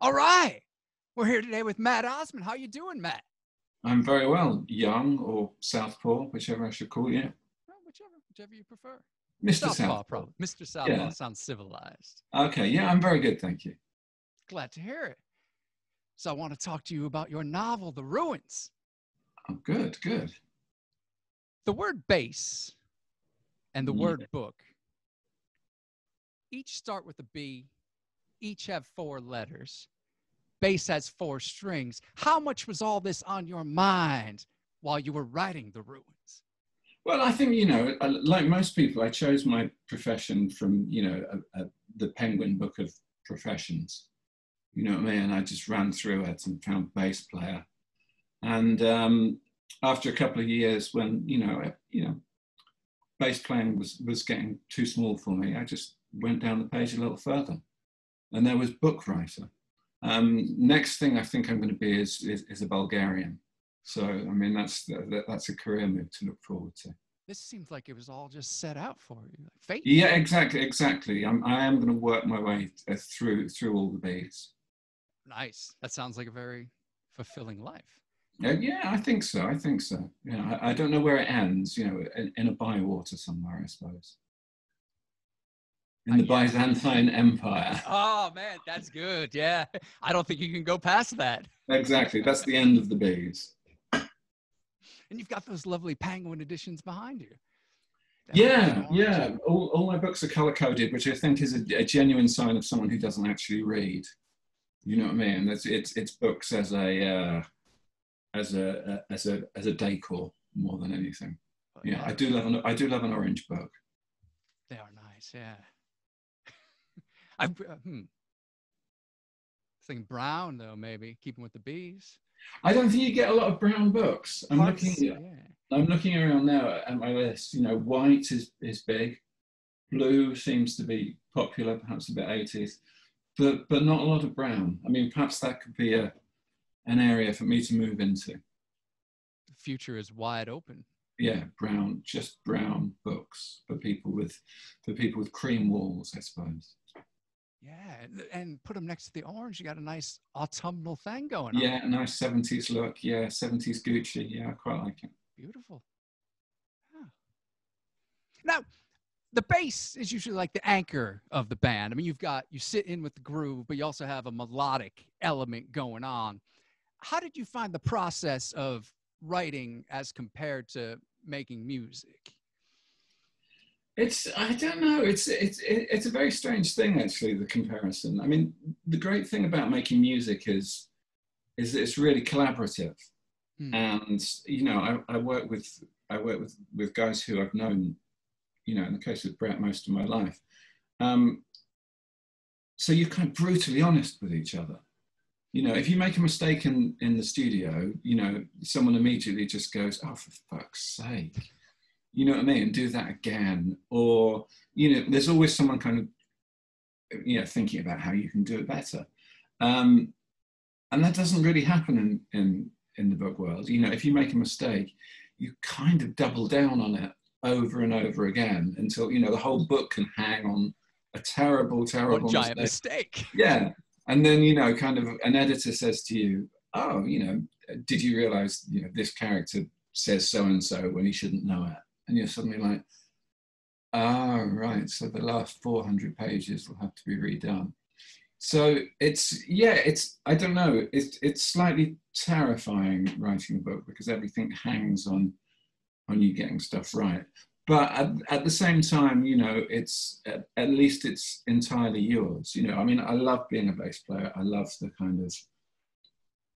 All right. We're here today with Mat Osman. How you doing, Mat? I'm very well. Young or Southpaw, whichever I should call you. Well, whichever, whichever you prefer. Mr. Southpaw, Southpaw. probably. Mr. Southpaw Yeah. sounds civilized. Okay, yeah, I'm very good, thank you. Glad to hear it. So I want to talk to you about your novel, The Ruins. Oh, good, good. The word base and the Yeah. word book each start with a B, each have four letters. Bass has four strings. How much was all this on your mind while you were writing The Ruins? Well, I think, you know, like most people, I chose my profession from, you know, a, a, the Penguin Book of Professions. You know what I mean? And I just ran through it and found bass player. And um, after a couple of years, when, you know, you know, bass playing was, was getting too small for me, I just went down the page a little further. And there was book writer. Um, next thing I think I'm going to be is, is, is a Bulgarian. So, I mean, that's, that, that's a career move to look forward to. This seems like it was all just set out for you. Like fate. Yeah, exactly, exactly. I'm, I am going to work my way uh, through through all the bees. Nice. That sounds like a very fulfilling life. Uh, yeah, I think so. I think so. Yeah, I, I don't know where it ends. You know, in, in a bywater somewhere, I suppose. In the I guess. Byzantine Empire. Oh man, that's good. Yeah. I don't think you can go past that. Exactly. That's the end of the bees. And you've got those lovely penguin editions behind you. That Yeah, yeah. All, all my books are color coded, which I think is a, a genuine sign of someone who doesn't actually read. You know what I mean? It's it's, it's books as a uh, as a as a as a decor more than anything. But Yeah, I do love an I do love an orange book. They are nice, yeah. I uh, hmm. Think brown though, maybe keeping with the bees. I don't think you get a lot of brown books. I'm Hearts, looking yeah. I'm looking around now at my list. You know, white is is big, blue seems to be popular, perhaps a bit 80s, but but not a lot of brown. I mean, perhaps that could be a an area for me to move into. The future is wide open. Yeah, brown, just brown books for people with for people with cream walls, I suppose. Yeah, and, put them next to the orange. You got a nice autumnal thing going on. Yeah, nice 70s look. Yeah, 70s Gucci. Yeah, I quite like it. Beautiful. Yeah. Now, the bass is usually like the anchor of the band. I mean, you've got you sit in with the groove, but you also have a melodic element going on. How did you find the process of writing as compared to making music? It's I don't know. It's it's it's a very strange thing actually. The comparison. I mean, the great thing about making music is is that it's really collaborative, Hmm. and you know, I, I work with I work with with guys who I've known, you know, in the case of Brett, most of my life. Um, so you're kind of brutally honest with each other. You know, if you make a mistake in in the studio, you know, someone immediately just goes, "Oh, for fuck's sake." You know what I mean, do that again. Or, you know, there's always someone kind of, you know, thinking about how you can do it better. Um, and that doesn't really happen in, in, in the book world. You know, if you make a mistake, you kind of double down on it over and over again until, you know, the whole book can hang on a terrible, terrible giant mistake. mistake. Yeah. And then, you know, kind of an editor says to you, oh, you know, did you realize, you know, this character says so and so when he shouldn't know it? And you're suddenly like, ah, right. So the last 400 pages will have to be redone. So it's, yeah, it's, I don't know, it's, it's slightly terrifying writing a book because everything hangs on, on you getting stuff right. But at, at the same time, you know, it's, at, at least it's entirely yours. You know, I mean, I love being a bass player. I love the kind of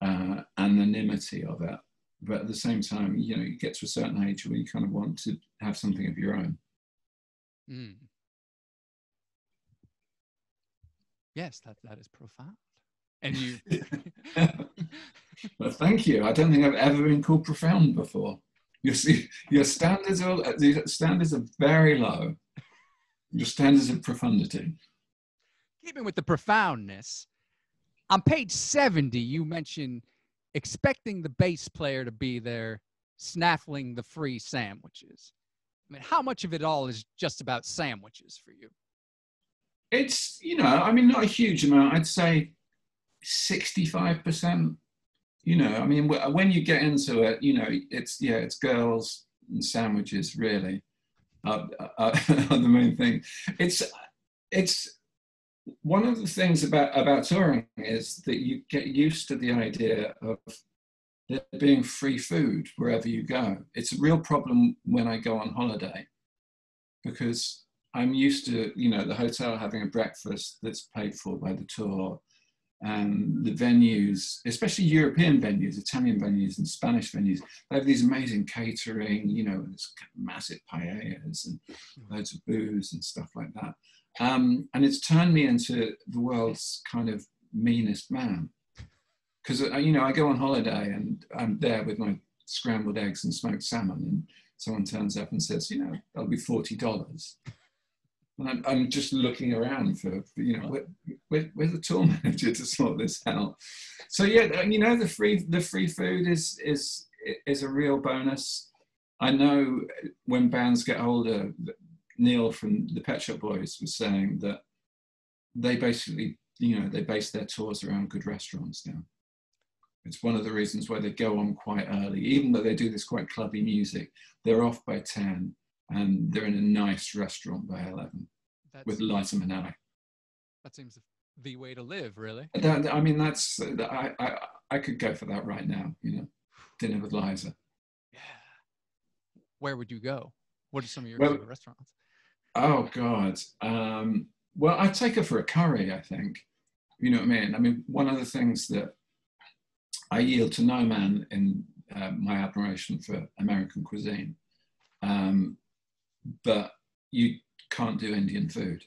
uh, anonymity of it but at the same time, you know, you get to a certain age where you kind of want to have something of your own. Hmm. Yes, that, that is profound. And you, well, thank you. I don't think I've ever been called profound before. You see, your standards are the standards are very low. Your standards of profundity. keeping with the profoundness, on page 70, you mention expecting the bass player to be there snaffling the free sandwiches. I mean, how much of it all is just about sandwiches for you? It's you know, I mean, not a huge amount. I'd say 65%. You know, I mean, when you get into it, you know, it's, yeah, it's girls and sandwiches really are, the main thing. It's, it's, one of the things about, about touring is that you get used to the idea of there being free food wherever you go. It's a real problem when I go on holiday because I'm used to, you know, the hotel having a breakfast that's paid for by the tour and the venues, especially European venues, Italian venues and Spanish venues, they have these amazing catering, you know, this massive paellas and loads of booze and stuff like that. Um, and it's turned me into the world's kind of meanest man. Because, uh, you know, I go on holiday and I'm there with my scrambled eggs and smoked salmon, and someone turns up and says, you know, that'll be $40. And I'm, I'm just looking around for, you know, where, where, where's the tour manager to sort this out? So yeah, you know, the free the free food is is is a real bonus. I know when bands get older, Neil from the Pet Shop Boys was saying that they basically, you know, they base their tours around good restaurants now. It's one of the reasons why they go on quite early, even though they do this quite clubby music. They're off by 10 and they're in a nice restaurant by 11 that's, with Liza Minnelli. That seems the way to live, really. That, I mean, that's, I, I, I could go for that right now, you know, dinner with Liza. Yeah. Where would you go? What are some of your well, favorite restaurants? Oh God. Um, well, I'd take her for a curry. I think. You know what I mean? I mean, one of the things that I yield to no man in uh, my admiration for American cuisine, um, but you can't do Indian food.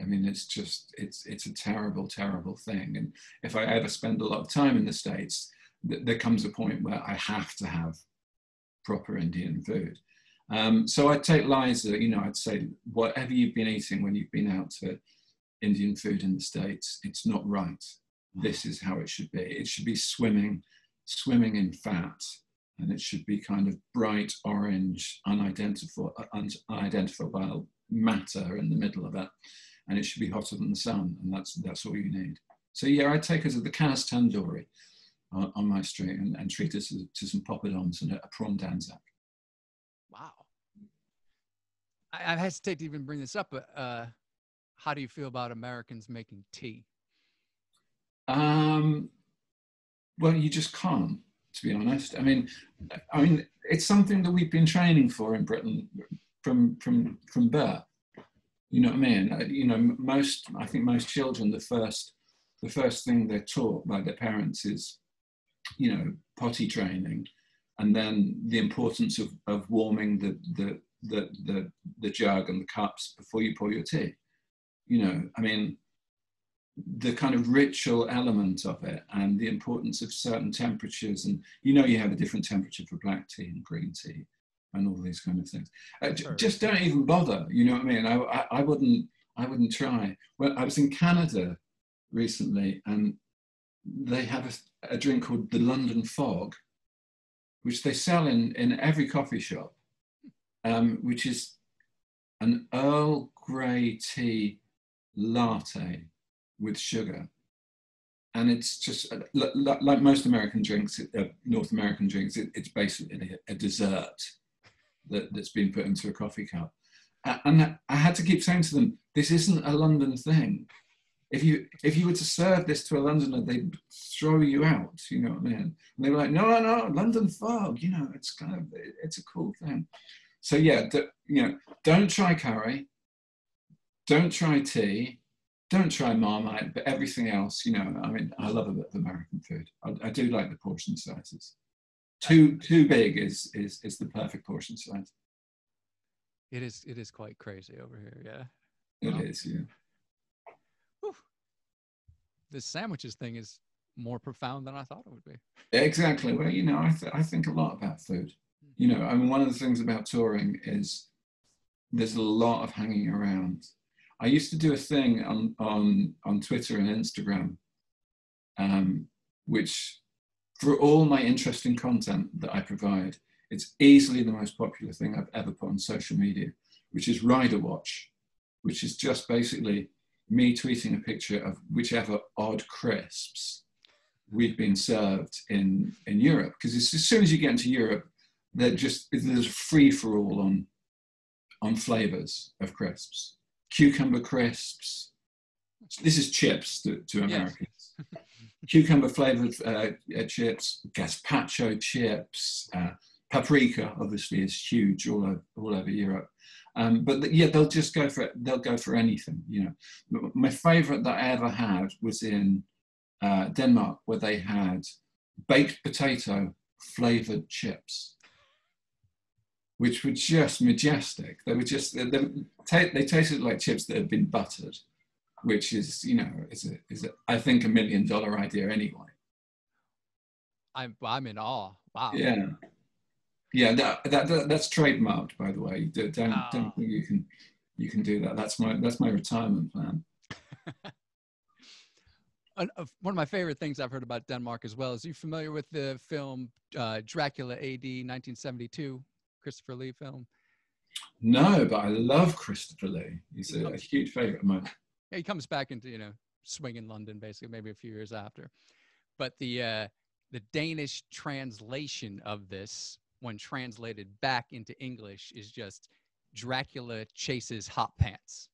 I mean, it's just it's it's a terrible, terrible thing. And if I ever spend a lot of time in the states, th- there comes a point where I have to have proper Indian food. Um, so I'd take Liza, you know, I'd say whatever you've been eating when you've been out to Indian food in the States, it's not right. This is how it should be. It should be swimming, swimming in fat, and it should be kind of bright orange, unidentifiable, unidentifiable matter in the middle of it, and it should be hotter than the sun, and that's that's all you need. So yeah, I'd take us to the Canas Tandoori on, on my street and, and treat us to, to some poppadoms and a, a prawn dhansak. Wow. I, I hesitate to even bring this up, but uh, how do you feel about Americans making tea? Um, well, you just can't, to be honest. I mean, I mean, it's something that we've been training for in Britain from from from birth. You know what I mean? Uh, you know, most I think most children, the first the first thing they're taught by their parents is, you know, potty training, and then the importance of, of warming the, the, the, the, the jug and the cups before you pour your tea. You know, I mean, the kind of ritual element of it and the importance of certain temperatures. And you know, you have a different temperature for black tea and green tea and all these kind of things. Uh, sure. Just don't even bother. You know what I mean? I, I, I, wouldn't, I wouldn't try. Well, I was in Canada recently and they have a, a drink called the London Fog, which they sell in, in every coffee shop, um, which is an Earl Grey tea latte with sugar. And it's just uh, like most American drinks, uh, North American drinks, it, it's basically a, dessert that, that's been put into a coffee cup. And I had to keep saying to them, this isn't a London thing if you if you were to serve this to a Londoner, they'd throw you out. You know what I mean? And they were like, no, no, no, London fog. You know, it's kind of it's a cool thing. So yeah, d- you know, don't try curry. Don't try tea. Don't try Marmite. But everything else, you know, I mean, I love a bit of American food. I, I do like the portion sizes. Too too big is is is the perfect portion size. It is it is quite crazy over here. Yeah. It um, is. Yeah this sandwiches thing is more profound than I thought it would be. Exactly. Well, you know, I, th- I think a lot about food. You know, I mean, one of the things about touring is there's a lot of hanging around. I used to do a thing on on on Twitter and Instagram, um, which for all my interesting content that I provide, it's easily the most popular thing I've ever put on social media, which is Rider Watch, which is just basically me tweeting a picture of whichever odd crisps we've been served in in Europe. Because as soon as you get into Europe, they're just there's a free for all on on flavors of crisps. Cucumber crisps. This is chips to, to Americans. Yes. Cucumber flavored uh, uh, chips, gazpacho chips, uh, paprika obviously is huge all over, all over Europe. Um, but yeah, they'll just go for they'll go for anything. You know, my favourite that I ever had was in uh, Denmark, where they had baked potato flavoured chips, which were just majestic. They were just they, they, they tasted like chips that had been buttered, which is you know is a, is a, I think a million dollar idea anyway. I'm I'm in awe. Wow. Yeah. Yeah, that, that, that, that's trademarked, by the way. Don't, don't, oh. don't think you can you can do that. That's my that's my retirement plan. One of my favorite things I've heard about Denmark as well is you familiar with the film uh, Dracula AD 1972, Christopher Lee film? No, but I love Christopher Lee. He's a, a huge favorite of mine. Yeah, he comes back into you know swing in London basically, maybe a few years after. But the uh, the Danish translation of this when translated back into English is just Dracula chases hot pants.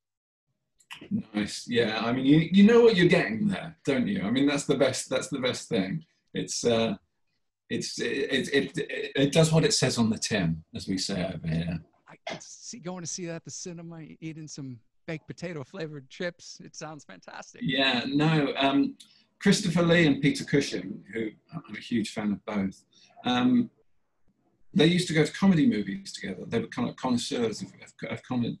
Nice. Yeah. I mean, you, you know what you're getting there, don't you? I mean, that's the best, that's the best thing. It's, uh, it's, it, it, it, it does what it says on the tin, as we say over here. I see going to see that at the cinema, eating some baked potato flavored chips. It sounds fantastic. Yeah, no, um, Christopher Lee and Peter Cushing, who I'm a huge fan of both, um, they used to go to comedy movies together. They were kind of connoisseurs of, of, of comedy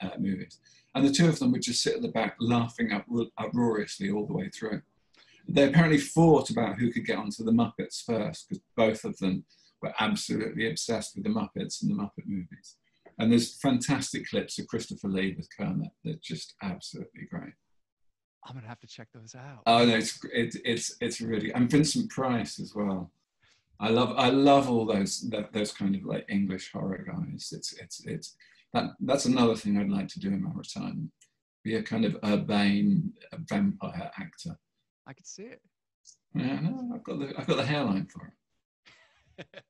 uh, movies. And the two of them would just sit at the back laughing uproariously all the way through. They apparently fought about who could get onto the Muppets first because both of them were absolutely obsessed with the Muppets and the Muppet movies. And there's fantastic clips of Christopher Lee with Kermit. They're just absolutely great. I'm gonna have to check those out. Oh no, it's it, it's it's really and Vincent Price as well. I love I love all those those kind of like English horror guys. It's it's it's that that's another thing I'd like to do in my retirement. Be a kind of urbane vampire actor. I could see it. Yeah, no, I've got the I've got the hairline for it.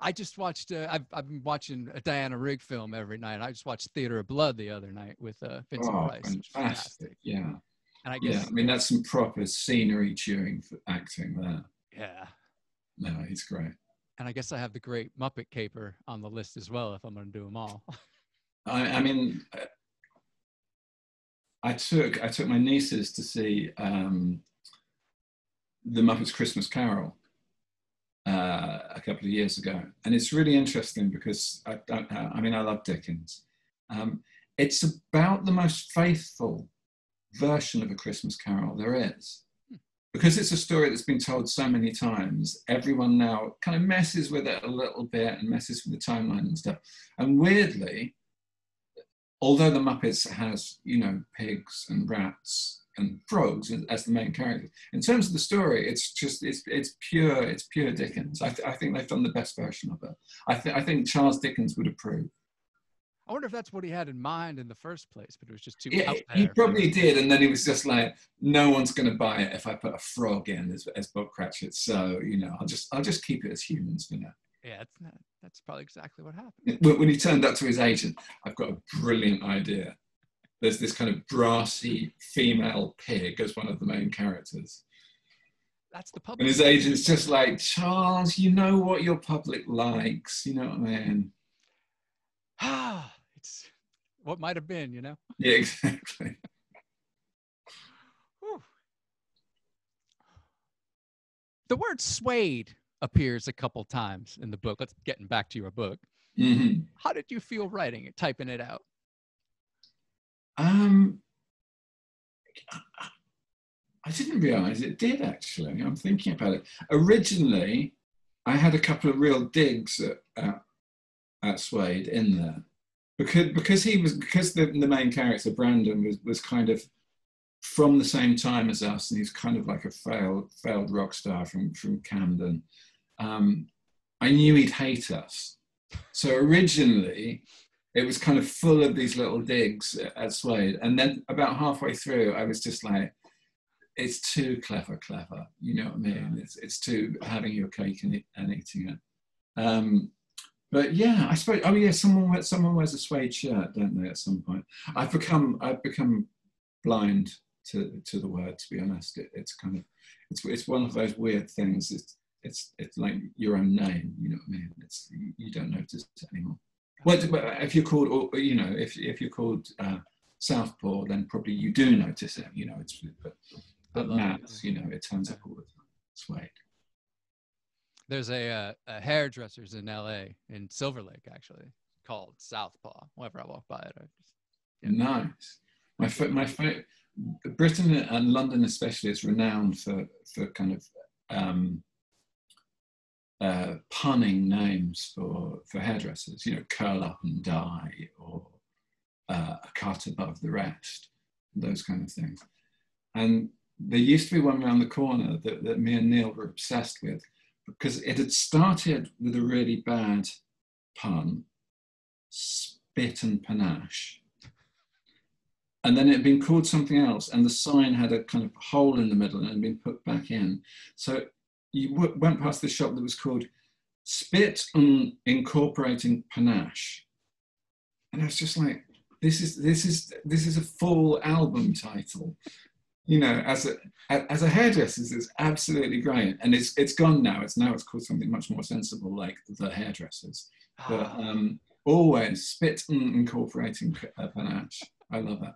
I just watched. Uh, I've I've been watching a Diana Rigg film every night. I just watched Theater of Blood the other night with uh, Vincent oh, Price. Fantastic, fantastic. yeah. And I guess yeah, I mean that's some proper scenery chewing for acting there. Yeah. No, he's great. And I guess I have the great Muppet Caper on the list as well if I'm going to do them all. I, I, mean, I took I took my nieces to see um, the Muppets Christmas Carol uh, a couple of years ago, and it's really interesting because I, I, I mean I love Dickens. Um, it's about the most faithful version of a Christmas Carol there is because it's a story that's been told so many times, everyone now kind of messes with it a little bit and messes with the timeline and stuff. And weirdly, although the Muppets has, you know, pigs and rats and frogs as the main characters, in terms of the story, it's just it's it's pure it's pure Dickens. I, th- I think they've done the best version of it. I think I think Charles Dickens would approve. I wonder if that's what he had in mind in the first place, but it was just too. Yeah, he probably did, and then he was just like, "No one's going to buy it if I put a frog in as, as Bob Cratchit." So you know, I'll just I'll just keep it as humans for now. Yeah, that's, that's probably exactly what happened. When he turned up to his agent, I've got a brilliant idea. There's this kind of brassy female pig as one of the main characters. That's the public. And his agent's just like, Charles, you know what your public likes. You know what I mean? Ah, it's what might have been, you know? Yeah, exactly. the word suede appears a couple times in the book. Let's getting back to your book. Mm-hmm. How did you feel writing it, typing it out? Um, I didn't realize it did actually. I'm thinking about it. Originally, I had a couple of real digs at, at at Suede in there because because he was because the, the main character Brandon was was kind of from the same time as us and he's kind of like a failed failed rock star from from Camden. Um, I knew he'd hate us, so originally it was kind of full of these little digs at Suede. And then about halfway through, I was just like, it's too clever, clever. You know what I mean? It's, it's too having your cake and, and eating it. Um, but yeah, I suppose. Oh yeah, someone wears, someone wears a suede shirt, don't they? At some point, I've become I've become blind to to the word. To be honest, it, it's kind of it's it's one of those weird things. It's it's it's like your own name. You know what I mean? It's you don't notice it anymore. Well, if you're called, you know, if if you're called uh, Southpaw, then probably you do notice it. You know, it's but, but Matt's, you know, it turns up all the time. Suede. There's a, uh, a hairdressers in L.A. in Silver Lake actually called Southpaw. Whenever I walk by it, I just, yeah. nice. My my favorite. Britain and London especially is renowned for for kind of um, uh, punning names for for hairdressers. You know, curl up and die, or uh, a cut above the rest, those kind of things. And there used to be one around the corner that, that me and Neil were obsessed with because it had started with a really bad pun, spit and panache. And then it had been called something else, and the sign had a kind of hole in the middle and had been put back in. So you w- went past the shop that was called Spit and Incorporating Panache. And I was just like, this is this is this is a full album title you know, as a as a hairdresser, it's absolutely great, and it's it's gone now. It's now it's called something much more sensible, like the hairdressers. But ah. um, always spit and incorporating panache. I love that.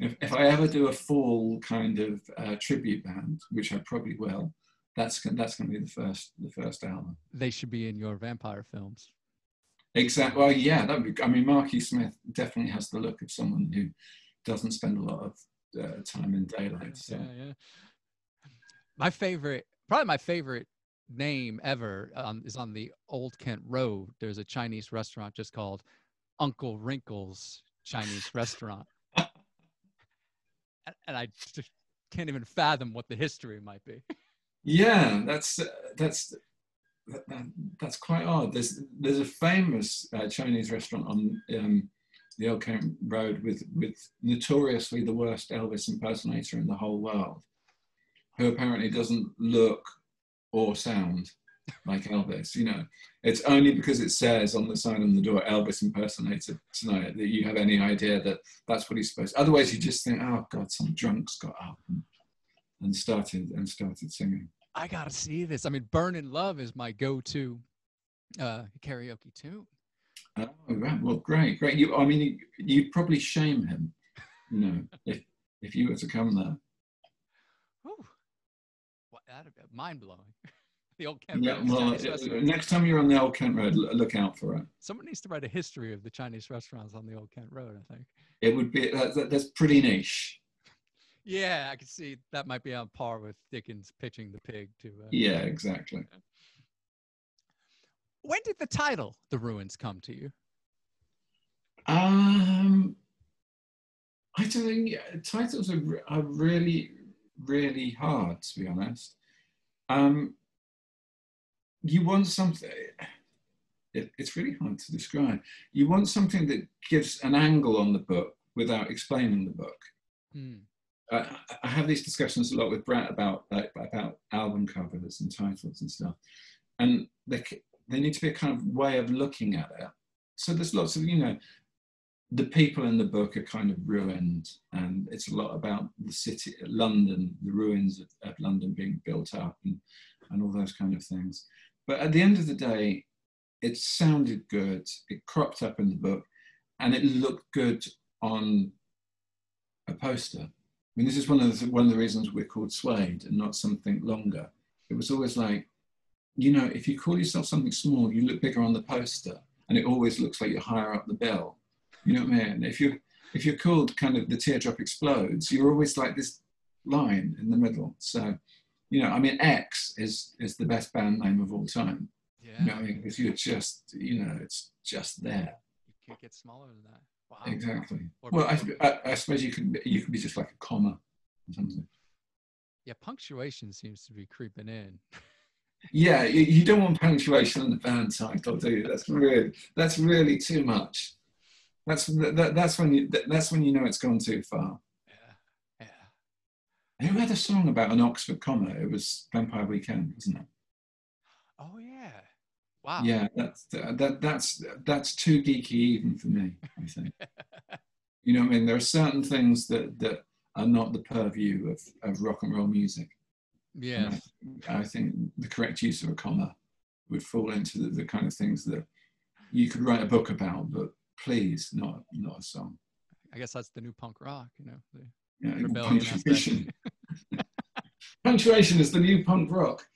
If, if I ever do a full kind of uh, tribute band, which I probably will, that's that's going to be the first the first album. They should be in your vampire films. Exactly. Well, yeah, that would be. I mean, Marky Smith definitely has the look of someone who doesn't spend a lot of uh, time in daylight. So. Yeah, yeah. My favorite, probably my favorite name ever um, is on the Old Kent Road. There's a Chinese restaurant just called Uncle Wrinkle's Chinese Restaurant. and I just can't even fathom what the history might be. Yeah, that's uh, that's that's quite odd. There's there's a famous uh, Chinese restaurant on um, the Old Kent Road with, with notoriously the worst Elvis impersonator in the whole world, who apparently doesn't look or sound like Elvis. You know, it's only because it says on the sign on the door Elvis impersonator tonight that you have any idea that that's what he's supposed. To. Otherwise, you just think, oh God, some drunks got up and, and started and started singing. I gotta see this. I mean, "Burning Love" is my go-to uh, karaoke tune. Oh. Well, great, great. You, I mean, you, would probably shame him, you know, if if you were to come there. Ooh, what that'd be mind blowing. the old Kent yeah, Road. Well, uh, next time you're on the old Kent Road, look out for it. Someone needs to write a history of the Chinese restaurants on the old Kent Road. I think it would be that's pretty niche. Yeah, I can see that might be on par with Dickens pitching the pig to. Uh, yeah, exactly. When did the title "The Ruins" come to you? Um, I don't think titles are, are really, really hard to be honest. Um, you want something. It, it's really hard to describe. You want something that gives an angle on the book without explaining the book. Hmm. I have these discussions a lot with Brett about like, about album covers and titles and stuff, and they, there needs to be a kind of way of looking at it. So there's lots of, you know, the people in the book are kind of ruined, and it's a lot about the city, London, the ruins of, of London being built up, and, and all those kind of things. But at the end of the day, it sounded good. It cropped up in the book, and it looked good on a poster. I mean, this is one of the one of the reasons we're called Suede and not something longer. It was always like you know, if you call yourself something small, you look bigger on the poster, and it always looks like you're higher up the bell. You know what I mean? If you if you're called kind of the teardrop explodes, you're always like this line in the middle. So, you know, I mean, X is is the best band name of all time. Yeah. You know, I mean, because you're just, you know, it's just there. You can't get smaller than that. Wow. Exactly. Or well, I, I, I, suppose you could you could be just like a comma or something. Yeah, punctuation seems to be creeping in. yeah, you, you, don't want punctuation on the band title, do you? That's really that's really too much. That's that, that's when you that's when you know it's gone too far. Yeah. Yeah. Who had a song about an Oxford comma? It was Vampire Weekend, wasn't it? Oh yeah. Wow. Yeah, that's that that's that's too geeky even for me. I think. you know, what I mean, there are certain things that that are not the purview of, of rock and roll music. Yeah. I, I, think the correct use of a comma would fall into the, the kind of things that you could write a book about, but please, not not a song. I guess that's the new punk rock, you know. The yeah, punctuation. punctuation is the new punk rock.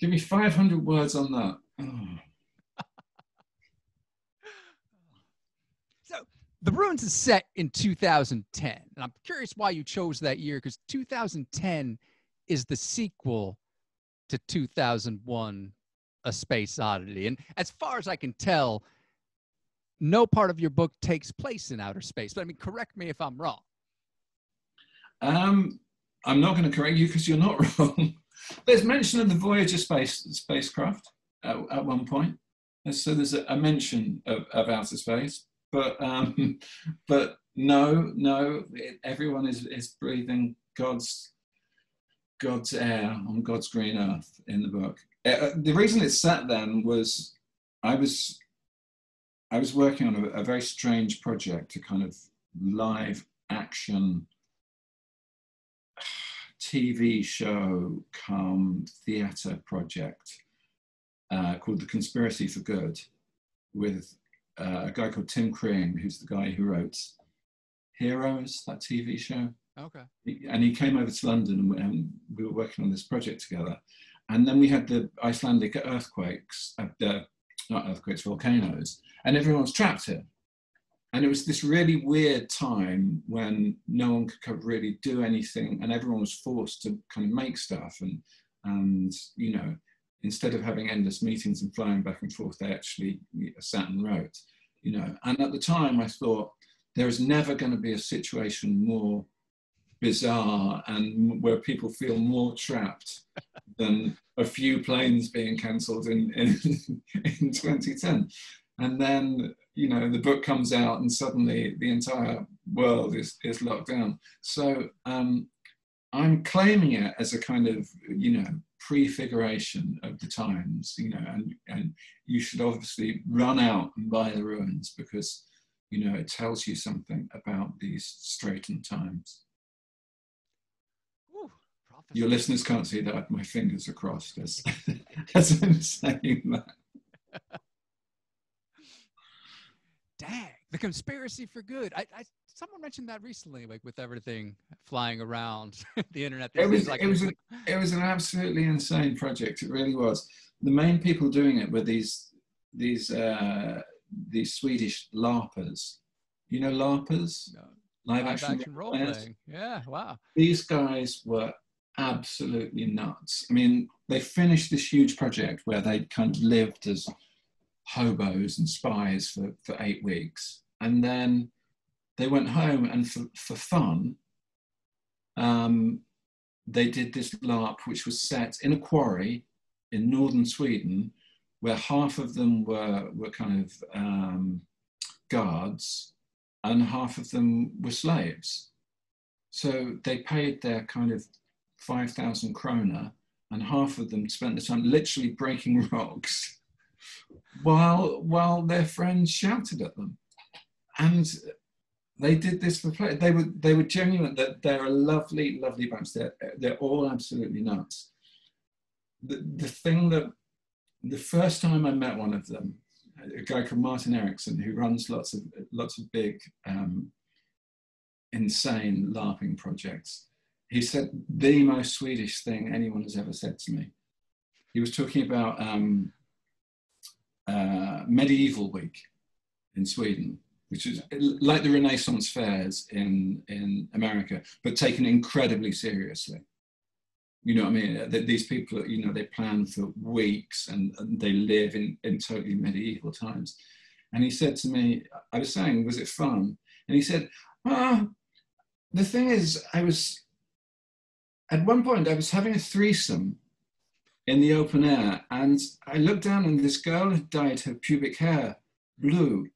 Give me 500 words on that. So the ruins is set in 2010 and i'm curious why you chose that year because 2010 is the sequel to 2001 a space oddity. And as far as i can tell no part of your book takes place in outer space. But i mean correct me if i'm wrong. Um, i'm not going to correct you because you're not wrong. There's mention of the voyager space spacecraft at, at one point so there's a, a mention of, of outer space but um, but no, no, it, everyone is is breathing God's God's air on God's green earth in the book. Uh, uh, the reason it's set then was I was I was working on a, a very strange project, a kind of live action TV show come theatre project uh, called The Conspiracy for Good with uh, a guy called Tim Kring, who's the guy who wrote Heroes, that TV show. Okay. And he came over to London and we were working on this project together. And then we had the Icelandic earthquakes, uh, not earthquakes, volcanoes, and everyone was trapped here. And it was this really weird time when no one could really do anything, and everyone was forced to kind of make stuff. And and you know, instead of having endless meetings and flying back and forth, they actually sat and wrote. You know, and at the time I thought there is never going to be a situation more bizarre and where people feel more trapped than a few planes being cancelled in, in, in 2010. And then, you know, the book comes out and suddenly the entire world is, is locked down. So um, I'm claiming it as a kind of, you know, prefiguration of the times, you know, and, and you should obviously run out and buy the ruins because, you know, it tells you something about these straitened times. Ooh, Your listeners can't see that my fingers are crossed as, as I'm saying that. Dang, the conspiracy for good. I, I someone mentioned that recently, like with everything flying around the internet. It was, like, it, was a, it was an absolutely insane project. It really was. The main people doing it were these these uh, these Swedish LARPers. You know LARPers? No. Live, Live action, action role playing. Yeah, wow. These guys were absolutely nuts. I mean, they finished this huge project where they kind of lived as hobos and spies for, for eight weeks. And then they went home and for, for fun, um, they did this LARP, which was set in a quarry in northern Sweden, where half of them were, were kind of um, guards and half of them were slaves. So they paid their kind of 5,000 krona, and half of them spent the time literally breaking rocks while, while their friends shouted at them. And they did this for play. They were they were genuine. That they're, a lovely, lovely bunch. They're they're all absolutely nuts. The the thing that the first time I met one of them, a guy called Martin Ericsson, who runs lots of lots of big, um, insane LARPing projects. He said the most Swedish thing anyone has ever said to me. He was talking about um, uh, medieval week in Sweden which is like the Renaissance fairs in, in America, but taken incredibly seriously. You know what I mean? These people, you know, they plan for weeks and, and they live in, in totally medieval times. And he said to me, I was saying, was it fun? And he said, ah, the thing is, I was, at one point, I was having a threesome in the open air and I looked down and this girl had dyed her pubic hair blue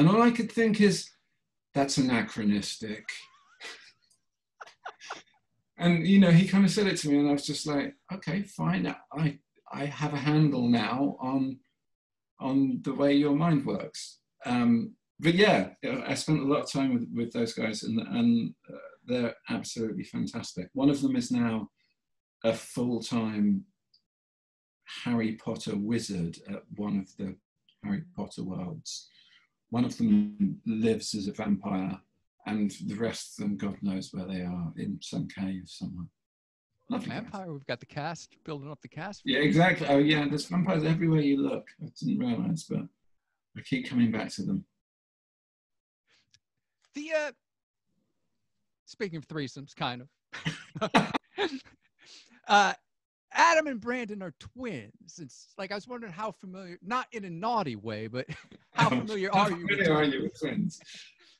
And all I could think is, that's anachronistic. and you know, he kind of said it to me, and I was just like, okay, fine. I I have a handle now on on the way your mind works. Um, but yeah, I spent a lot of time with, with those guys, and and uh, they're absolutely fantastic. One of them is now a full time Harry Potter wizard at one of the Harry Potter worlds. One of them lives as a vampire, and the rest of them, God knows where they are, in some cave somewhere. Lovely vampire. Guys. We've got the cast building up the cast. Yeah, exactly. Oh, yeah. There's vampires everywhere you look. I didn't realize, but I keep coming back to them. The uh, speaking of threesomes, kind of. uh, Adam and Brandon are twins. It's like I was wondering how familiar, not in a naughty way, but how familiar how are you? Familiar are you with twins?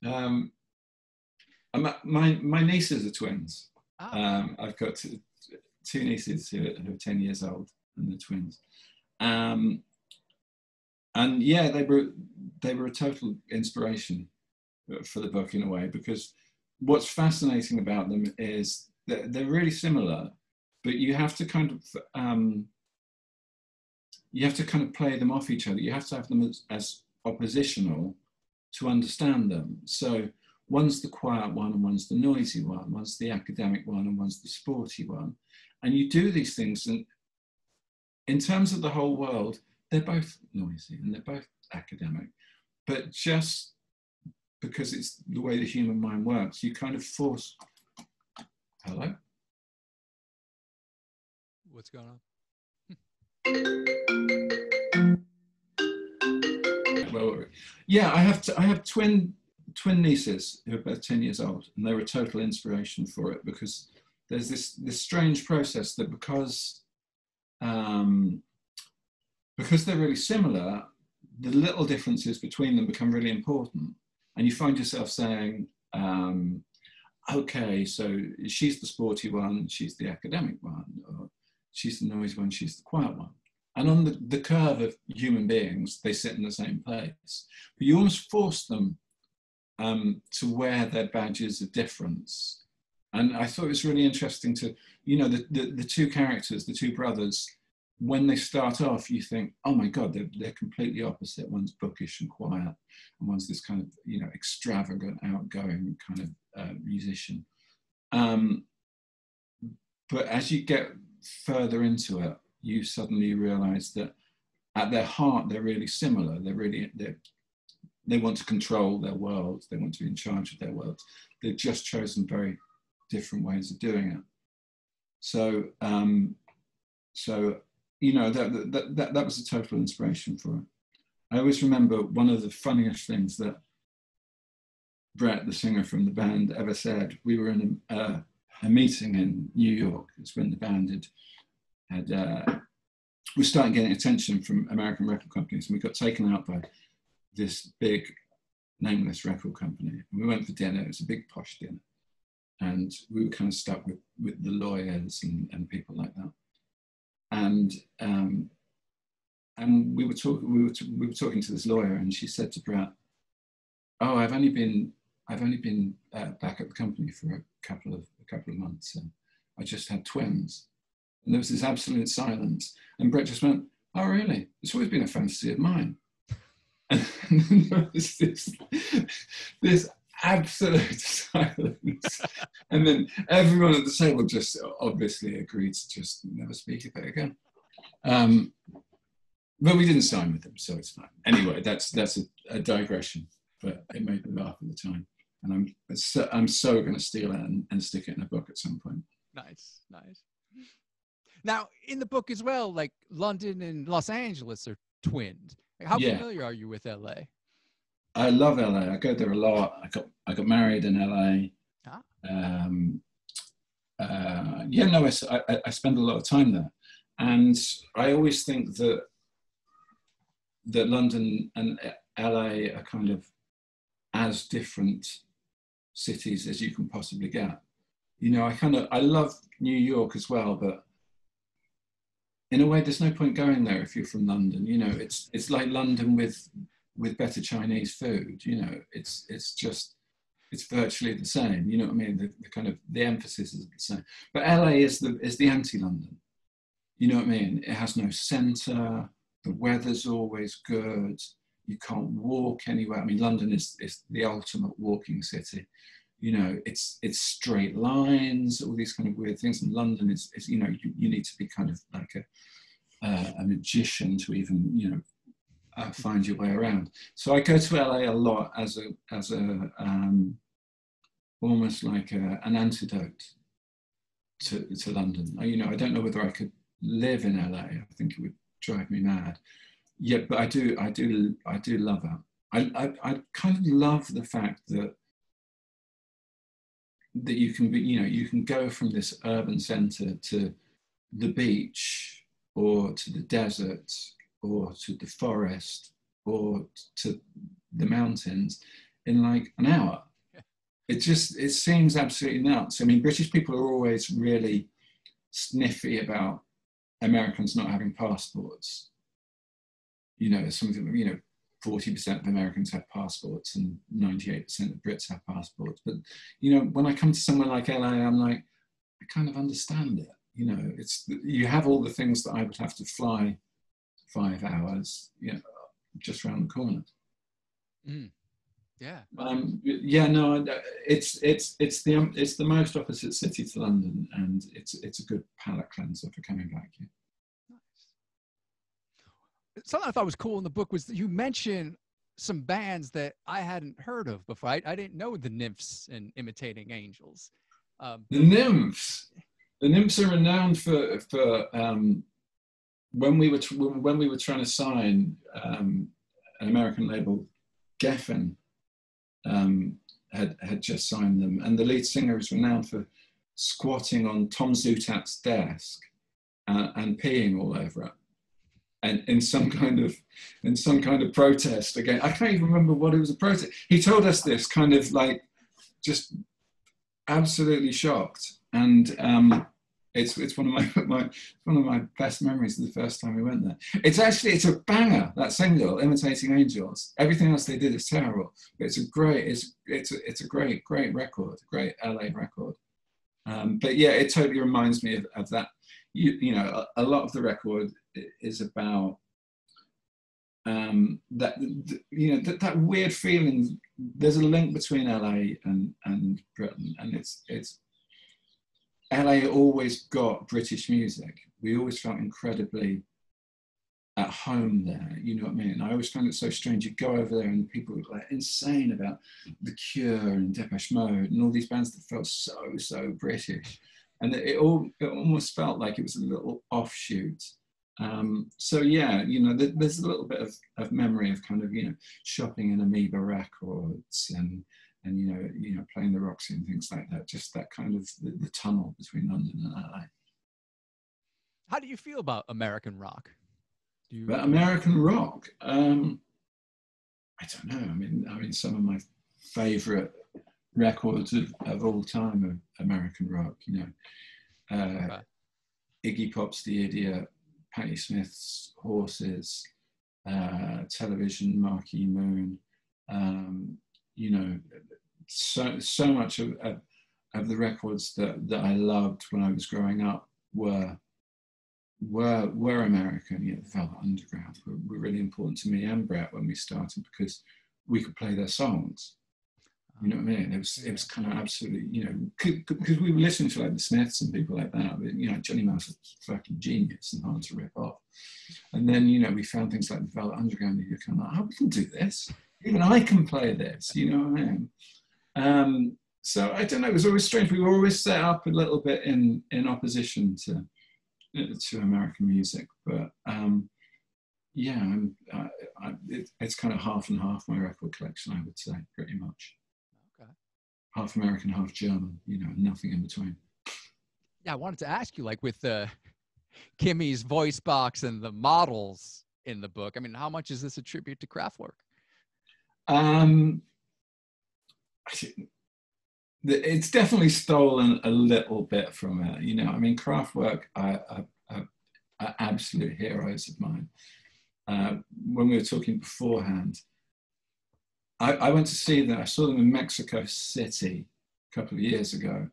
Um, my my nieces are twins. Oh. Um, I've got two, two nieces who are, who are, ten years old, and they're twins. Um, and yeah, they were they were a total inspiration for the book in a way because what's fascinating about them is that they're really similar, but you have to kind of um, you have to kind of play them off each other. You have to have them as, as oppositional to understand them. So one's the quiet one and one's the noisy one, one's the academic one and one's the sporty one. And you do these things, and in terms of the whole world, they're both noisy and they're both academic. But just because it's the way the human mind works, you kind of force. Hello? What's going on? well, yeah, I have to, I have twin twin nieces who are both ten years old, and they were a total inspiration for it because there's this this strange process that because um, because they're really similar, the little differences between them become really important and you find yourself saying, um, okay, so she's the sporty one, she's the academic one, she's the noisy one, she's the quiet one. And on the, the curve of human beings, they sit in the same place. But you almost force them um, to wear their badges of difference. And I thought it was really interesting to, you know, the, the, the two characters, the two brothers, when they start off, you think, oh my God, they're, they're completely opposite. One's bookish and quiet, and one's this kind of, you know, extravagant, outgoing kind of uh, musician. Um, but as you get further into it, you suddenly realize that at their heart, they're really similar. They're really, they're, they want to control their world. They want to be in charge of their world. They've just chosen very different ways of doing it. So, um, so you know, that, that, that, that was a total inspiration for it. I always remember one of the funniest things that Brett, the singer from the band, ever said. We were in a, uh, a meeting in New York. It's when the band had, had uh, we started getting attention from American record companies, and we got taken out by this big, nameless record company. And we went for dinner. It was a big posh dinner, and we were kind of stuck with with the lawyers and, and people like that and um, and we were talking we were we were talking to this lawyer, and she said to Brett, "Oh, I've only been I've only been uh, back at the company for a couple of a couple of months, and I just had twins." And there was this absolute silence, and Brett just went, "Oh, really? It's always been a fantasy of mine." And there was this this absolute silence. and then everyone at the table just obviously agreed to just never speak of it again. Um, but we didn't sign with them, so it's fine. Anyway, that's that's a, a digression, but it made me laugh at the time, and I'm so, I'm so going to steal it and, and stick it in a book at some point. Nice, nice. Now, in the book as well, like London and Los Angeles are twinned. How yeah. familiar are you with LA? I love LA. I go there a lot. I got I got married in LA. Ah. Um, uh, yeah, no, I, I, I spend a lot of time there, and I always think that that London and LA are kind of as different cities as you can possibly get. You know, I kind of I love New York as well, but in a way, there's no point going there if you're from London. You know, it's it's like London with with better Chinese food. You know, it's it's just it's virtually the same. You know what I mean? The, the kind of the emphasis is the same. But LA is the is the anti-London. You know what I mean? It has no centre. The weather's always good. You can't walk anywhere. I mean, London is is the ultimate walking city. You know, it's it's straight lines, all these kind of weird things. And London is, is you know, you, you need to be kind of like a uh, a magician to even you know uh, find your way around. So I go to LA a lot as a as a um, almost like a, an antidote to to London. You know, I don't know whether I could live in LA. I think it would drive me mad. Yeah, but I do, I do, I do love it. I, I, I kind of love the fact that that you can be, you know, you can go from this urban center to the beach or to the desert or to the forest or to the mountains in like an hour. It just it seems absolutely nuts. I mean, British people are always really sniffy about Americans not having passports. You know, something you know, 40% of Americans have passports and 98% of Brits have passports. But you know, when I come to somewhere like LA, I'm like, I kind of understand it. You know, it's you have all the things that I would have to fly five hours, you know, just around the corner. Mm. Yeah. Um, yeah, no, it's it's it's the it's the most opposite city to London, and it's it's a good palate cleanser for coming back here. Something I thought was cool in the book was that you mentioned some bands that I hadn't heard of before. I, I didn't know the Nymphs and Imitating Angels. Um, the Nymphs, the Nymphs are renowned for for um, when we were when we were trying to sign um, an American label, Geffen um, had had just signed them, and the lead singer is renowned for squatting on Tom Zutaut's desk uh, and peeing all over it, and in some kind of in some kind of protest again. I can't even remember what it was a protest. He told us this kind of like just absolutely shocked, and um, it's it's one of my, my one of my best memories of the first time we went there. It's actually it's a banger that single, "Imitating Angels." Everything else they did is terrible, but it's a great it's it's a, it's a great great record, great LA record. Um, but yeah, it totally reminds me of, of that. You, you know, a, a, lot of the record is about um, that you know that, that weird feeling. There's a link between LA and and Britain, and it's it's LA always got British music. We always felt incredibly at home there. You know what I mean? I always found it so strange. You go over there and people were like insane about The Cure and Depeche Mode and all these bands that felt so so British, and it all it almost felt like it was a little offshoot. Um, so yeah, you know, there's a little bit of, of memory of kind of you know shopping in Amoeba Records and and you know, you know, playing the Roxy and things like that. Just that kind of the, the tunnel between London and LA. How do you feel about American rock? Do you... But American rock, um, I don't know. I mean, I mean, some of my favorite records of, of all time are American rock. You know, uh, okay. Iggy Pop's The Idiot, Patti Smith's Horses, uh, Television, Marquee Moon. Um, you know, so so much of, of, of the records that, that I loved when I was growing up were were were American. Know, Velvet Underground were, were really important to me and Brett when we started because we could play their songs. You know what I mean? It was it was kind of absolutely you know because we were listening to like the Smiths and people like that. But, you know, Johnny Marr was fucking genius and hard to rip off. And then you know we found things like the Velvet Underground. And you're kind of like, oh, we can do this even I can play this, you know what I mean? Um, so I don't know, it was always strange. We were always set up a little bit in, in opposition to, to American music, but um, yeah, I, I, it, it's kind of half and half my record collection, I would say, pretty much. Half American, half German, you know, nothing in between. Yeah, I wanted to ask you, like with the Kimmy's voice box and the models in the book, I mean, how much is this a tribute to Kraftwerk? Um, it's definitely stolen a little bit from it. You know, I mean, Kraftwerk are, are, are, are absolute heroes of mine. Uh, when we were talking beforehand, I, I went to see them. I saw them in Mexico City a couple of years ago,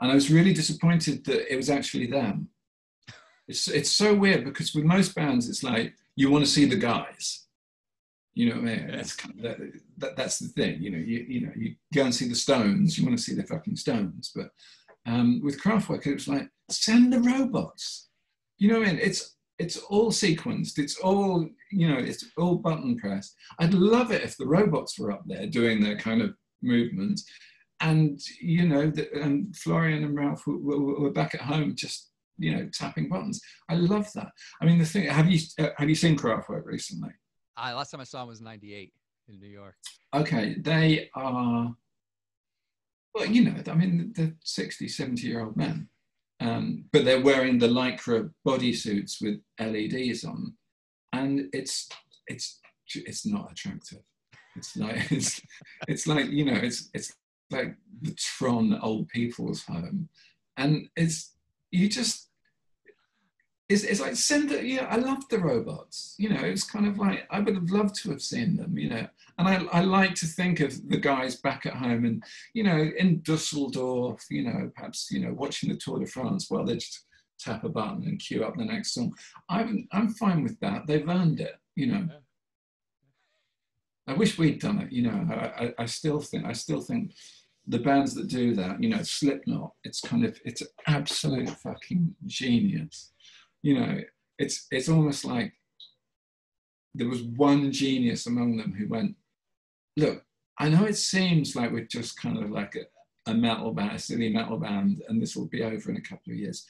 and I was really disappointed that it was actually them. It's it's so weird because with most bands, it's like you want to see the guys. You know what I mean? That's kind of that, that, that's the thing. You know, you you know, you go and see the Stones. You want to see the fucking Stones. But um, with Kraftwerk, it was like send the robots. You know what I mean? It's it's all sequenced. It's all you know. It's all button pressed. I'd love it if the robots were up there doing their kind of movements, and you know, the, and Florian and Ralf were, were, were back at home just you know tapping buttons. I love that. I mean, the thing. Have you uh, have you seen Kraftwerk recently? I last time I saw him was '98 in New York. Okay, they are. Well, you know, I mean, they're 60, 70 year old men, um, but they're wearing the lycra bodysuits with LEDs on, and it's it's it's not attractive. It's like it's it's like you know, it's it's like the Tron old people's home, and it's you just it's, it's like send it yeah i loved the robots. You know it's kind of like i would have loved to have seen them you know. And I, I like to think of the guys back at home and you know in dusseldorf you know perhaps you know watching the tour de france while they just tap a button and queue up the next song. I'm i'm fine with that. They've earned it you know. I wish we'd done it you know. I, I, I still think i still think the bands that do that, you know, Slipknot, it's kind of it's absolute fucking genius. You know, it's it's almost like there was one genius among them who went, look, I know it seems like we're just kind of like a, a metal band, a silly metal band, and this will be over in a couple of years.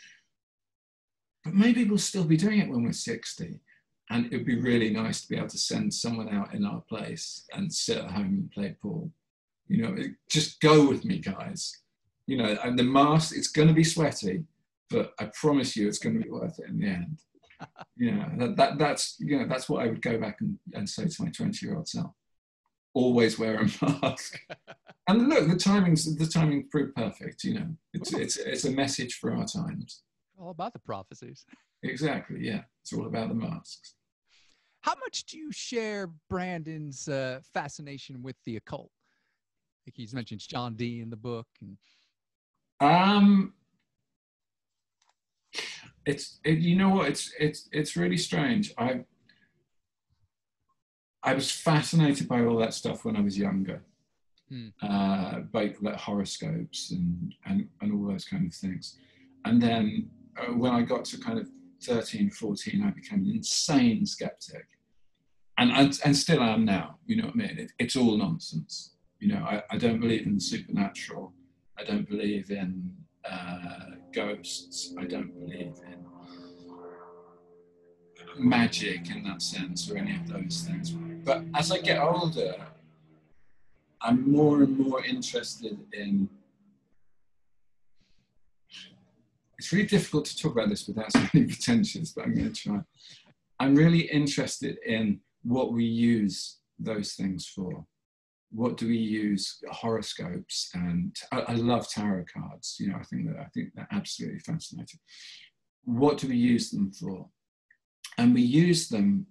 But maybe we'll still be doing it when we're 60. And it would be really nice to be able to send someone out in our place and sit at home and play pool you know, just go with me, guys. You know, and the mask, it's going to be sweaty, but I promise you it's going to be worth it in the end. Yeah, that, that, that's, you know, that's what I would go back and, and say to my 20 year old self. Always wear a mask. and look, the timing's, the timing proved perfect, you know, it's, it's, it's a message for our times. All about the prophecies. Exactly. Yeah. It's all about the masks. How much do you share Brandon's uh, fascination with the occult? Like he's mentioned John Dee in the book. And... Um, it's it, you know what it's it's it's really strange. I I was fascinated by all that stuff when I was younger, hmm. uh, like horoscopes and, and and all those kind of things. And then uh, when I got to kind of 13, 14, I became an insane skeptic. And, and, and still I am now, you know what I mean? It, it's all nonsense. You know, I, I don't believe in the supernatural. I don't believe in uh, ghosts. I don't believe in magic in that sense or any of those things. But as I get older, I'm more and more interested in. It's really difficult to talk about this without sounding pretentious, but I'm going to try. I'm really interested in what we use those things for what do we use horoscopes and I, I, love tarot cards you know i think that i think they're absolutely fascinating. What do we use them for? And we use them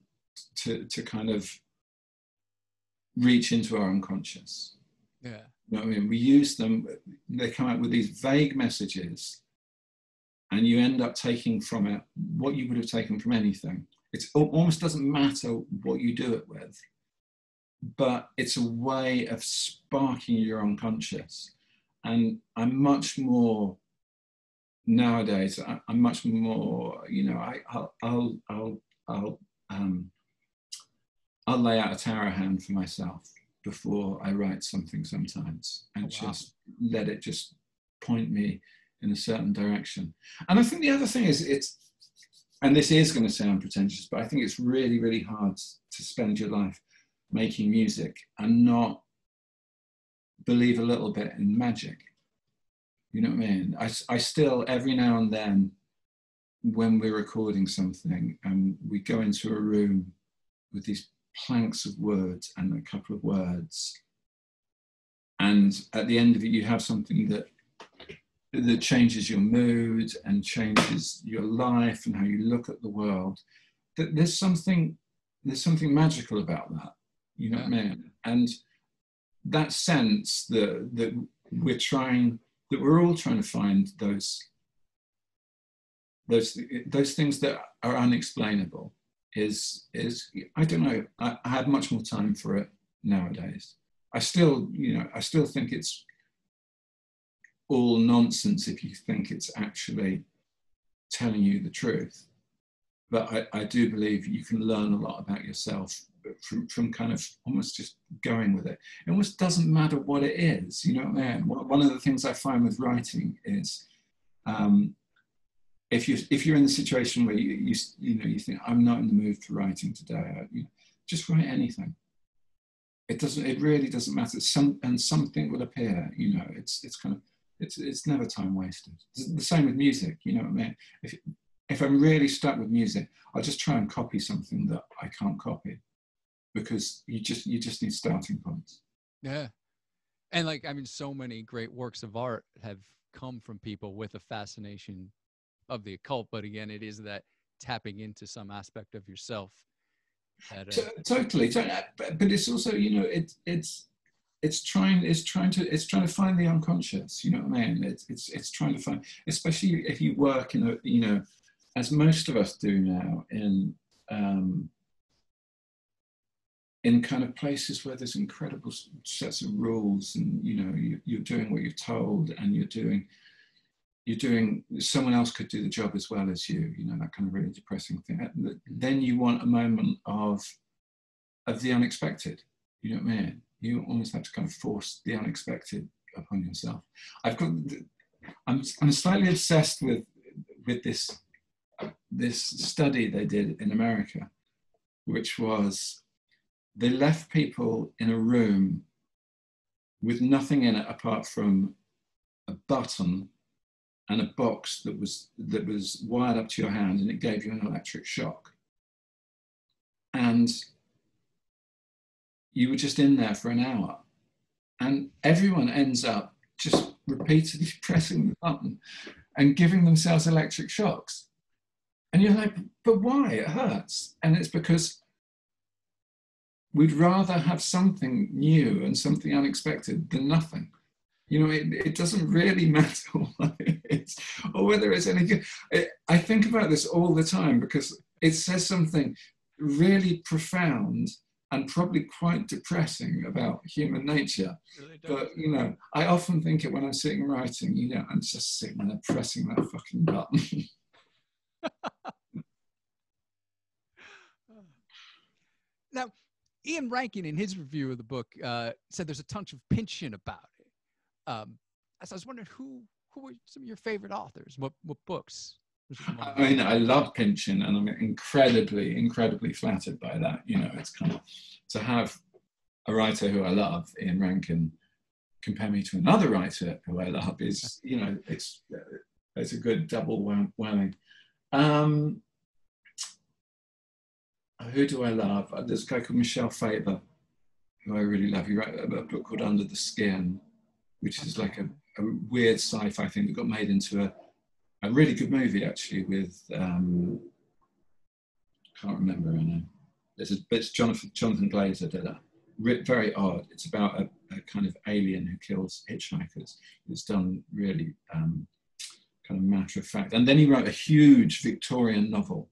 to to kind of reach into our unconscious. Yeah. You know i mean? We use them they come out with these vague messages and you end up taking from it what you would have taken from anything. It almost doesn't matter what you do it with but it's a way of sparking your unconscious. And I'm much more nowadays. I'm much more, you know, I, will I'll, I'll, I'll, um, I'll lay out a tarot hand for myself before I write something sometimes, and oh, wow. just let it just point me in a certain direction. And I think the other thing is it's, and this is going to sound pretentious, but I think it's really, really hard to spend your life making music and not believe a little bit in magic. You know what I mean? I, I still, every now and then, when we're recording something and we go into a room with these planks of words and a couple of words, and at the end of it, you have something that that changes your mood and changes your life and how you look at the world. That there's something there's something magical about that. You know what I mean? And that sense that that we're trying that we're all trying to find those those those things that are unexplainable is is I don't know. I, I have much more time for it nowadays. I still, you know, I still think it's all nonsense if you think it's actually telling you the truth. But I, I do believe you can learn a lot about yourself from, from kind of almost just going with it. It almost doesn't matter what it is, you know what I mean? One of the things I find with writing is um, if you if you're in the situation where you, you you know you think I'm not in the mood for writing today, you know, just write anything. It doesn't. It really doesn't matter. Some and something will appear. You know, it's it's kind of it's it's never time wasted. It's the same with music. You know what I mean? If if I'm really stuck with music, I'll just try and copy something that I can't copy, because you just you just need starting points. Yeah, and like I mean, so many great works of art have come from people with a fascination of the occult but again it is that tapping into some aspect of yourself that, uh, totally, totally but it's also you know it, it's it's trying it's trying to it's trying to find the unconscious you know what i mean? It's it's, it's trying to find especially if you work in a you know as most of us do now in um, in kind of places where there's incredible sets of rules and you know you, you're doing what you're told and you're doing you're doing someone else could do the job as well as you you know that kind of really depressing thing. Then you want a moment of of the unexpected you know what i mean? You almost have to kind of force the unexpected upon yourself. I've got i'm, I'm slightly obsessed with with this this study they did in america which was they left people in a room with nothing in it apart from a button and a box that was that was wired up to your hand and it gave you an electric shock. And you were just in there for an hour. And everyone ends up just repeatedly pressing the button and giving themselves electric shocks. And you're like but why? It hurts. And it's because we'd rather have something new and something unexpected than nothing you know, it, it doesn't really matter what it is or whether it's any good. I, I think about this all the time because it says something really profound and probably quite depressing about human nature. Really but you know, I often think it when I'm sitting writing. You know, I'm just sitting there pressing that fucking button. now, Ian Rankin, in his review of the book, uh, said there's a touch of Pynchon about it. um, so I was wondering who who were some of your favorite authors? What what books? I mean, I love Pynchon, and I'm incredibly, incredibly flattered by that. You know, it's kind of to have a writer who I love, Ian Rankin, compare me to another writer who I love is, you know, it's it's a good double whammy. Um, who do I love? There's a guy called Michel Faber, who I really love. He wrote a book called Under the Skin, which is like a, a weird sci-fi thing that got made into a, a really good movie actually with um, can't remember her name. There's a, it's Jonathan Jonathan Glazer did that. Very odd. It's about a, a, kind of alien who kills hitchhikers. It's done really um, kind of matter of fact. And then he wrote a huge Victorian novel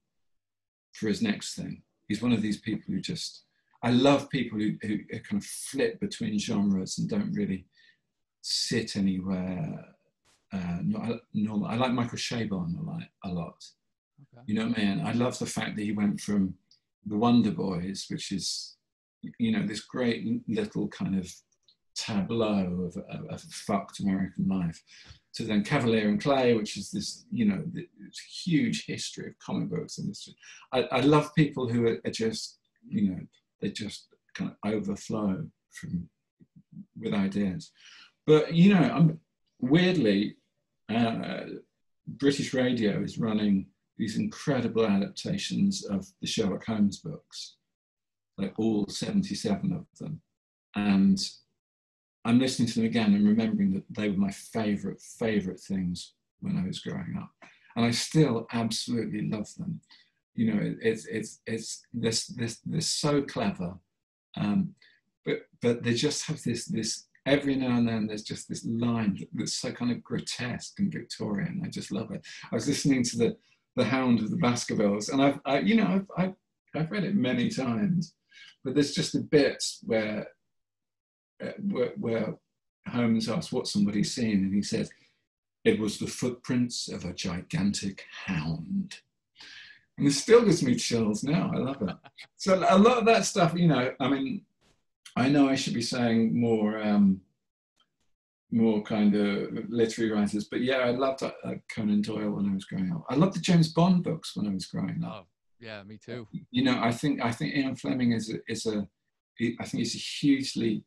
for his next thing. He's one of these people who just I love people who, who kind of flip between genres and don't really sit anywhere. Uh, not normal. I like Michael Chabon a lot. A lot. Okay. You know what I mean? I love the fact that he went from the Wonder Boys, which is, you know, this great little kind of tableau of, of, of fucked American life, to then Kavalier and Clay, which is this, you know, this huge history of comic books and this. I, I love people who are, are just, you know, they just kind of overflow from with ideas. But you know, I'm, weirdly, uh, British radio is running these incredible adaptations of the Sherlock Holmes books, like all 77 of them. And I'm listening to them again and remembering that they were my favorite, favorite things when I was growing up. And I still absolutely love them. You know, it's, it's, it's, this, this, they're so clever. Um, but but they just have this this every now and then there's just this line that's so kind of grotesque and Victorian. I just love it. I was listening to the the Hound of the Baskervilles, and I've I, you know I've, I've I've read it many times, but there's just a bit where uh, where, where Holmes asks what somebody's seen, and he says it was the footprints of a gigantic hound. And it still gives me chills now. I love it. So a lot of that stuff, you know, I mean, I know I should be saying more, um, more kind of literary writers, but yeah, I loved uh, Conan Doyle when I was growing up. I loved the James Bond books when I was growing up. Oh, yeah, me too. You know, I think I think Ian Fleming is a, is a I think he's a hugely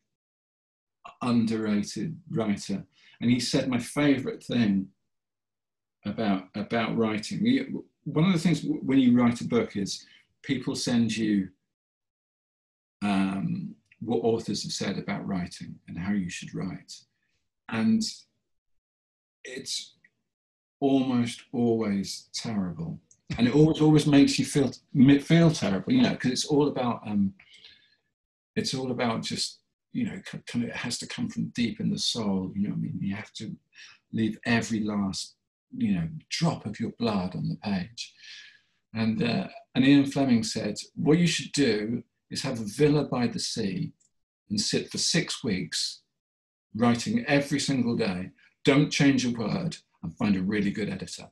underrated writer. And he said my favorite thing about about writing. One of the things when you write a book is people send you um, what authors have said about writing and how you should write. And it's almost always terrible. And it always always makes you feel feel terrible, you know, because it's all about um, it's all about just you know kind of it has to come from deep in the soul. You know, I mean, you have to leave every last you know drop of your blood on the page. And uh, and Ian Fleming said, what you should do is have a villa by the sea and sit for six weeks writing every single day. Don't change a word and find a really good editor.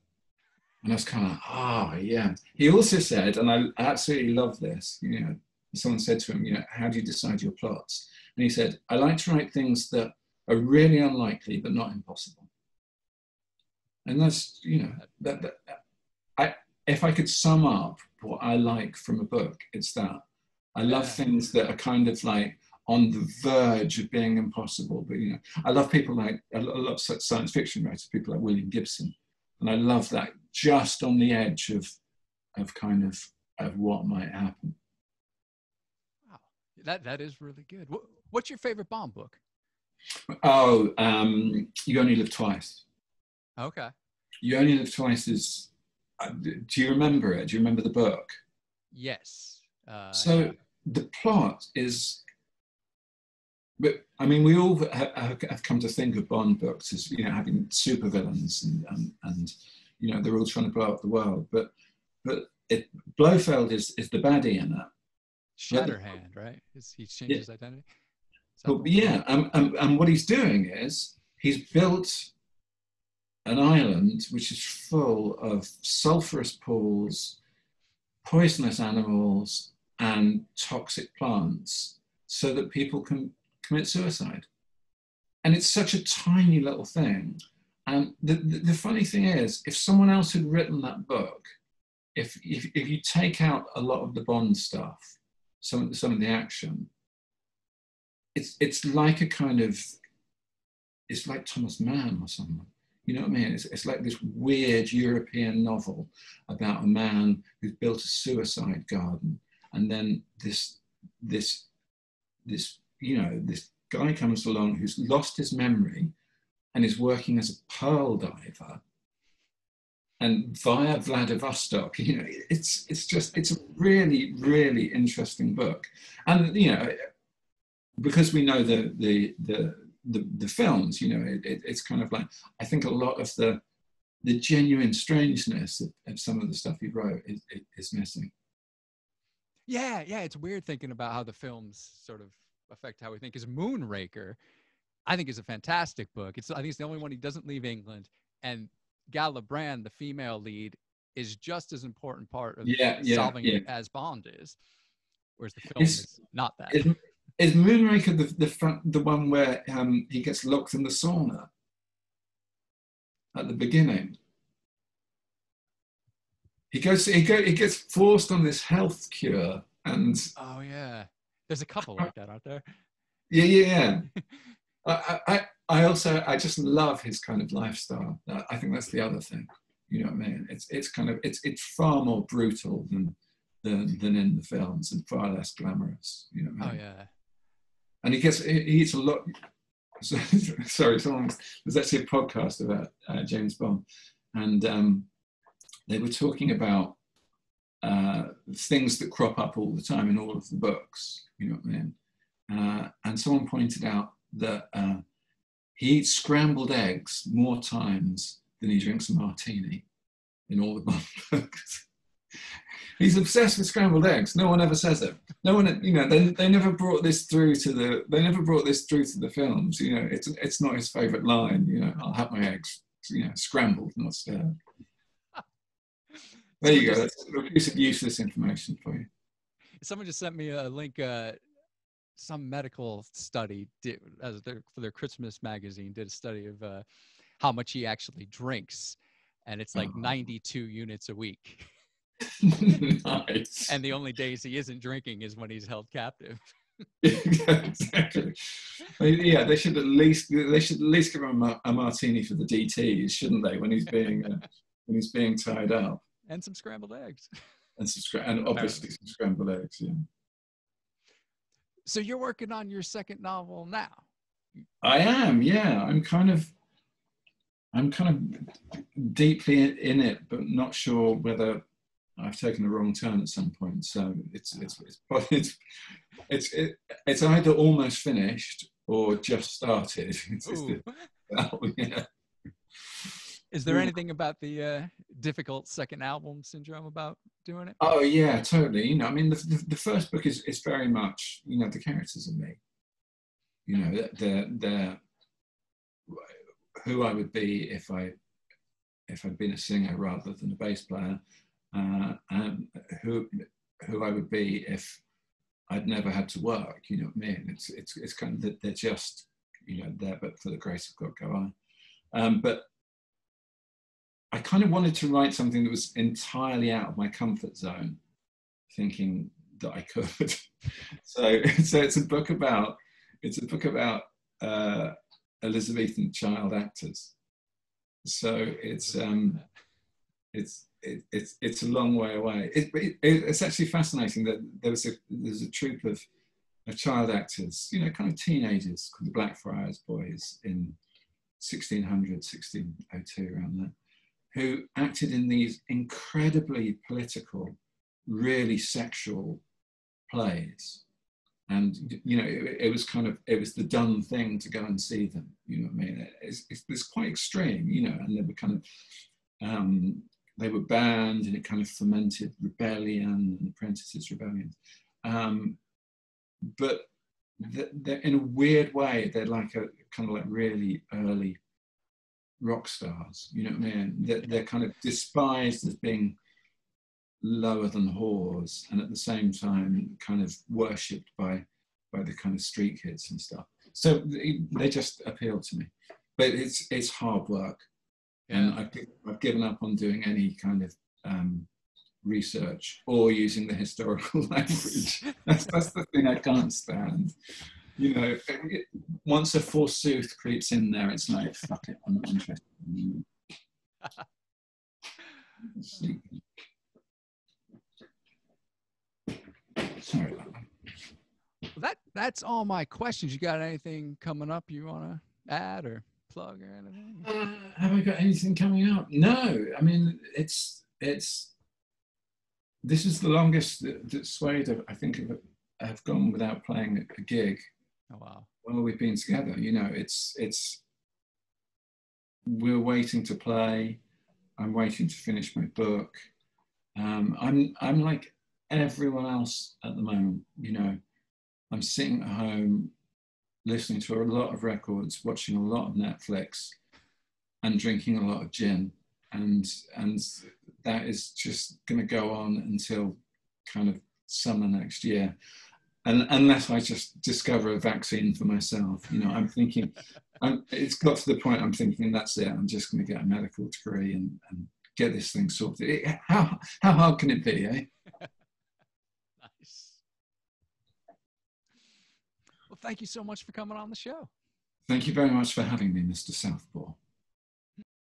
And I was kind of, ah, oh, yeah. He also said, and I absolutely love this, you know, someone said to him, you know, how do you decide your plots? And he said, I like to write things that are really unlikely but not impossible. And that's, you know, that, that I, if I could sum up what I like from a book, it's that. I love things that are kind of like on the verge of being impossible. But you know, I love people like I love such science fiction writers, people like William Gibson, and I love that just on the edge of of kind of of what might happen. Wow, that that is really good. What's your favorite Bond book? Oh, um, You Only Live Twice. Okay. You Only Live Twice is. Uh, do you remember it? Do you remember the book? Yes. Uh, so the plot is but I mean, we all have, have, come to think of Bond books as you know having supervillains and, and and you know they're all trying to blow up the world. But but it, Blofeld is is the baddie in that. Shatterhand, right? Is he changed yeah. identity? But yeah, um, um, and what he's doing is he's built an island which is full of sulfurous pools, poisonous animals, and toxic plants, so that people can commit suicide. And it's such a tiny little thing. And the, the, the, funny thing is, if someone else had written that book, if, if, if you take out a lot of the Bond stuff, some, some of the action, it's, it's like a kind of, it's like Thomas Mann or someone. You know what I mean? It's, it's like this weird European novel about a man who's built a suicide garden, and then this this this you know, this guy comes along who's lost his memory and is working as a pearl diver and via Vladivostok, you know, it's it's just it's a really really interesting book, and you know, because we know the the the the, the films, you know, it, it, it's kind of like I think a lot of the the genuine strangeness of, of some of the stuff he wrote is, is missing. Yeah, yeah, it's weird thinking about how the films sort of affect how we think is Moonraker. I think is a fantastic book. It's I think it's the only one he doesn't leave England, and Gala Brand, the female lead, is just as important part of yeah, yeah, solving yeah. it as Bond is. Whereas the film is, is not that. Is Moonraker the the front, the one where um, he gets locked in the sauna at the beginning? He goes. He go. He gets forced on this health cure, and oh yeah, there's a couple like that, aren't there? Yeah, yeah, yeah. I, I, I also, I just love his kind of lifestyle. I think that's the other thing. You know what I mean? It's, it's kind of, it's, it's far more brutal than, than, than in the films and far less glamorous. You know what I mean? Oh yeah. And he gets, he eats a lot. sorry, someone, there's actually a podcast about uh, James Bond, and um, they were talking about uh, things that crop up all the time in all of the books. You know what I mean? uh, and someone pointed out that uh, he eats scrambled eggs more times than he drinks a martini in all the Bond books. He's obsessed with scrambled eggs. No one ever says it. No one, you know, they, they never brought this through to the. They never brought this through to the films. You know, it's it's not his favorite line. You know, I'll have my eggs, you know, scrambled, not stirred. There you go. That's a piece of useless information for you. Someone just sent me a link. Uh, some medical study did, as their, for their Christmas magazine did a study of uh, how much he actually drinks, and it's like uh-huh. 92 units a week. nice. And the only days he isn't drinking is when he's held captive. exactly. Yeah, they should at least they should at least give him a, a martini for the DTs, shouldn't they? When he's being uh, when he's being tied up and some scrambled eggs. And some scra- and obviously some scrambled eggs. Yeah. So you're working on your second novel now. I am. Yeah, I'm kind of. I'm kind of deeply in it, but not sure whether I've taken the wrong turn at some point. So it's it's it's it's it's, it, it's either almost finished or just started. It's, it's the, oh, yeah. Is there anything about the uh, difficult second album syndrome about doing it? Oh yeah, totally. You know, I mean, the, the, the first book is is very much you know the characters are me. You know, they're they're who I would be if I if I'd been a singer rather than a bass player, uh, who who I would be if I'd never had to work. You know what I mean? It's it's it's kind of they're just you know there, but for the grace of God go on. Um, but I kind of wanted to write something that was entirely out of my comfort zone, thinking that I could. so, so it's a book about it's a book about uh, Elizabethan child actors. So it's um, it's it, it's it's a long way away. It, it, it's actually fascinating that there was a there's a troupe of, of child actors, you know, kind of teenagers called the Blackfriars Boys in 1600, 1602, around there who acted in these incredibly political, really sexual plays. And, you know, it, it, was kind of, it was the done thing to go and see them, you know what I mean? It's, it's, it's quite extreme, you know, and they were kind of, um, they were banned and it kind of fomented rebellion and apprentices rebellion. Um, but they're, in a weird way, they're like a kind of like really early rock stars. You know what I mean? They're, they're kind of despised as being lower than whores, and at the same time, kind of worshipped by by the kind of street kids and stuff. So they, they just appeal to me. But it's it's hard work, and I've, I've given up on doing any kind of um, research or using the historical language. That's, that's the thing I can't stand you know, once a forsooth creeps in there, it's like, fuck it, I'm not interested. Sorry about that. Well, that that's all my questions. You got anything coming up you want to add or plug or anything? Uh, have I got anything coming up? No. I mean, it's it's. This is the longest that, that Suede, I think, have, have gone without playing a gig Oh wow. Well, we've been together. You know, it's it's we're waiting to play. I'm waiting to finish my book. Um, I'm I'm like everyone else at the moment. You know, I'm sitting at home, listening to a lot of records, watching a lot of Netflix, and drinking a lot of gin, and and that is just going to go on until kind of summer next year and unless I just discover a vaccine for myself, you know, I'm thinking, I'm, it's got to the point I'm thinking that's it. I'm just going to get a medical degree and, and get this thing sorted. It, how how hard can it be, eh? nice. Well, thank you so much for coming on the show. Thank you very much for having me, Mr. Southpaw.